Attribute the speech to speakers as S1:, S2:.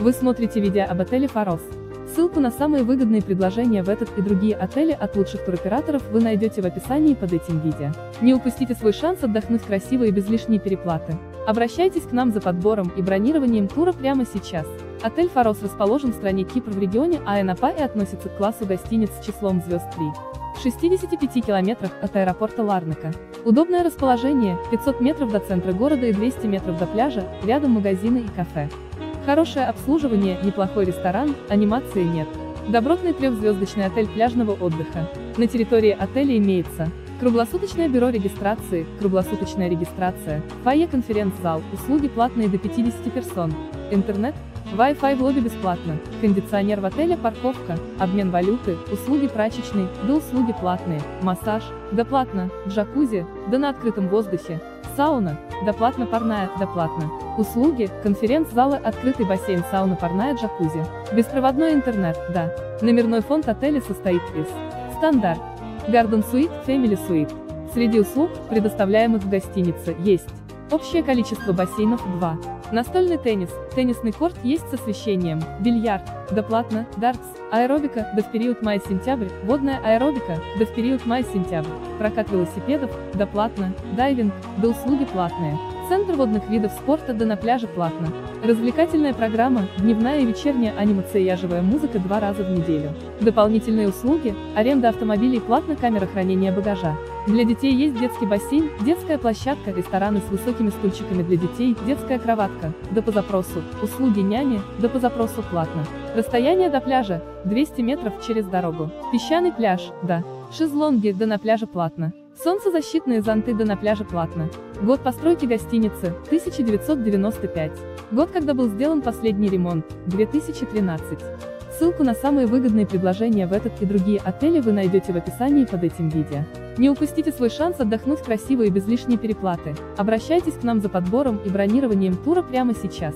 S1: Вы смотрите видео об отеле Фарос. Ссылку на самые выгодные предложения в этот и другие отели от лучших туроператоров вы найдете в описании под этим видео. Не упустите свой шанс отдохнуть красиво и без лишней переплаты. Обращайтесь к нам за подбором и бронированием тура прямо сейчас. Отель Фарос расположен в стране Кипр в регионе Айнапа и относится к классу гостиниц с числом звезд 3. В 65 километрах от аэропорта Ларнака. Удобное расположение, 500 метров до центра города и 200 метров до пляжа, рядом магазины и кафе. Хорошее обслуживание, неплохой ресторан, анимации нет. Добротный трехзвездочный отель пляжного отдыха. На территории отеля имеется круглосуточное бюро регистрации, круглосуточная регистрация, фойе конференц-зал, услуги платные до 50 персон, интернет, Wi-Fi в лобби бесплатно, кондиционер в отеле, парковка, обмен валюты, услуги прачечной, да услуги платные, массаж, да платно, джакузи, да на открытом воздухе, сауна, да платно парная, да платно. Услуги, конференц-залы, открытый бассейн, сауна, парная, джакузи. Беспроводной интернет, да. Номерной фонд отеля состоит из Стандарт. Garden Suite, Family Suite. Среди услуг, предоставляемых в гостинице, есть Общее количество бассейнов – 2. Настольный теннис, теннисный корт есть с освещением, бильярд, доплатно, дартс, аэробика, до в период май-сентябрь, водная аэробика, до в период май-сентябрь, прокат велосипедов, доплатно, дайвинг, до услуги платные. Центр водных видов спорта да на пляже платно. Развлекательная программа, дневная и вечерняя анимация и живая музыка два раза в неделю. Дополнительные услуги, аренда автомобилей платно камера хранения багажа. Для детей есть детский бассейн, детская площадка, рестораны с высокими стульчиками для детей, детская кроватка, да по запросу, услуги няни, да по запросу платно. Расстояние до пляжа, 200 метров через дорогу. Песчаный пляж, да. Шезлонги, да на пляже платно. Солнцезащитные зонты да на пляже платно. Год постройки гостиницы, 1995. Год, когда был сделан последний ремонт, 2013. Ссылку на самые выгодные предложения в этот и другие отели вы найдете в описании под этим видео. Не упустите свой шанс отдохнуть красиво и без лишней переплаты. Обращайтесь к нам за подбором и бронированием тура прямо сейчас.